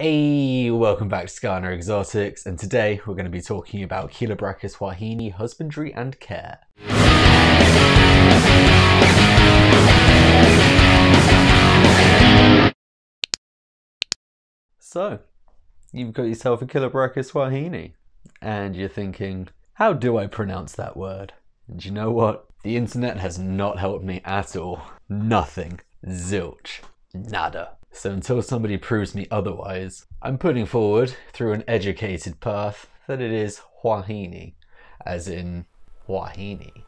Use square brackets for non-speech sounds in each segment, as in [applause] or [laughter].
Hey, welcome back to Skaana Exotics, and today we're going to be talking about Chilobrachys huahini husbandry and care. So, you've got yourself a Chilobrachys huahini, and you're thinking, how do I pronounce that word? And you know what? The internet has not helped me at all. Nothing. Zilch. Nada. So until somebody proves me otherwise, I'm putting forward, through an educated path, that it is Huahini, as in Huahini.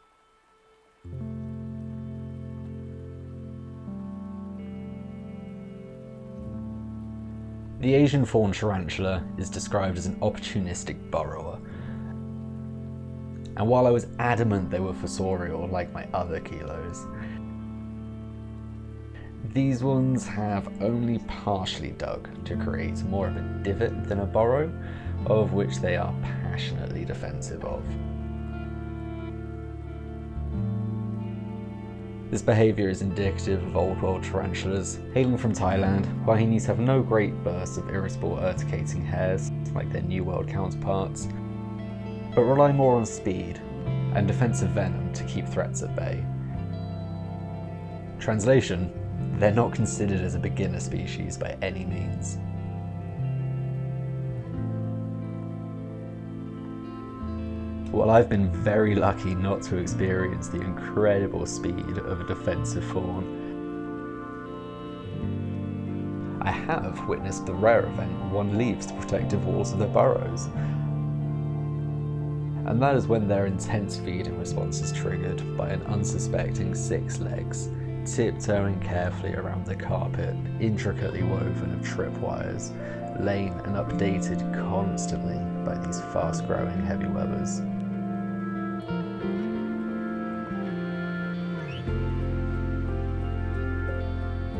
The Asian fawn tarantula is described as an opportunistic burrower. And while I was adamant they were fossorial like my other kilos, these ones have only partially dug to create more of a divot than a burrow, of which they are passionately defensive of. This behaviour is indicative of old world tarantulas. Hailing from Thailand, Huahinis have no great bursts of irritable urticating hairs like their New World counterparts, but rely more on speed and defensive venom to keep threats at bay. Translation they're not considered as a beginner species by any means. While I've been very lucky not to experience the incredible speed of a defensive fawn. I have witnessed the rare event one leaves the protective walls of their burrows. And that is when their intense feeding response is triggered by an unsuspecting six legs tiptoeing carefully around the carpet, intricately woven of tripwires, lain and updated constantly by these fast growing heavy webbers.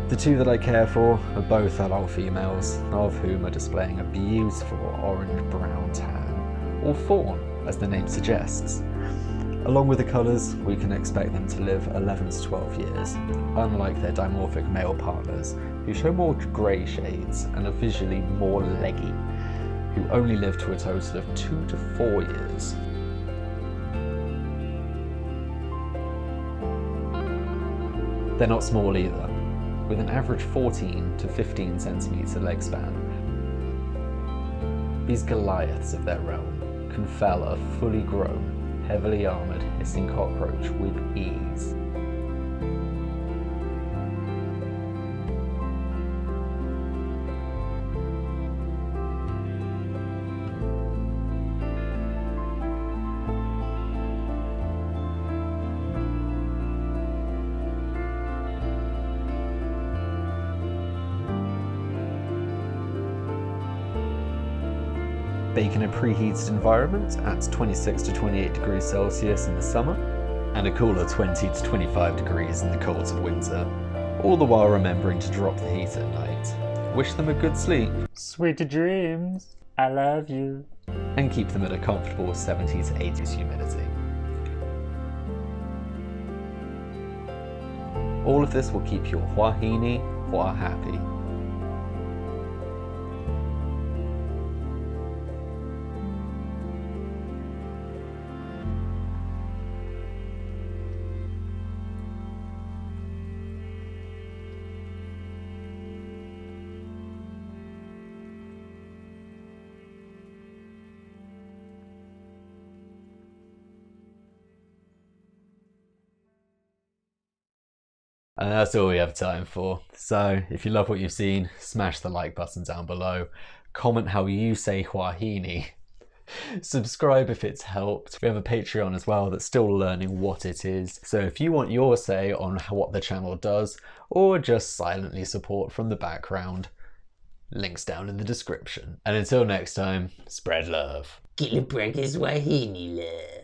The two that I care for are both adult females, of whom are displaying a beautiful orange-brown tan, or fawn, as the name suggests. Along with the colours, we can expect them to live 11 to 12 years, unlike their dimorphic male partners, who show more grey shades and are visually more leggy, who only live to a total of 2 to 4 years. They're not small either, with an average 14 to 15 centimetre leg span. These Goliaths of their realm can fell a fully grown heavily armoured hissing cockroach with ease. Bake in a preheated environment at 26 to 28 degrees Celsius in the summer and a cooler 20 to 25 degrees in the cold of winter, all the while remembering to drop the heat at night. Wish them a good sleep. Sweet dreams. I love you. And keep them at a comfortable 70 to 80s humidity. All of this will keep your huahini hua happy And that's all we have time for. So if you love what you've seen, smash the like button down below. Comment how you say Huahini. [laughs] Subscribe if it's helped. We have a Patreon as well that's still learning what it is. So if you want your say on what the channel does, or just silently support from the background, links down in the description. And until next time, spread love. Chilobrachys huahini love.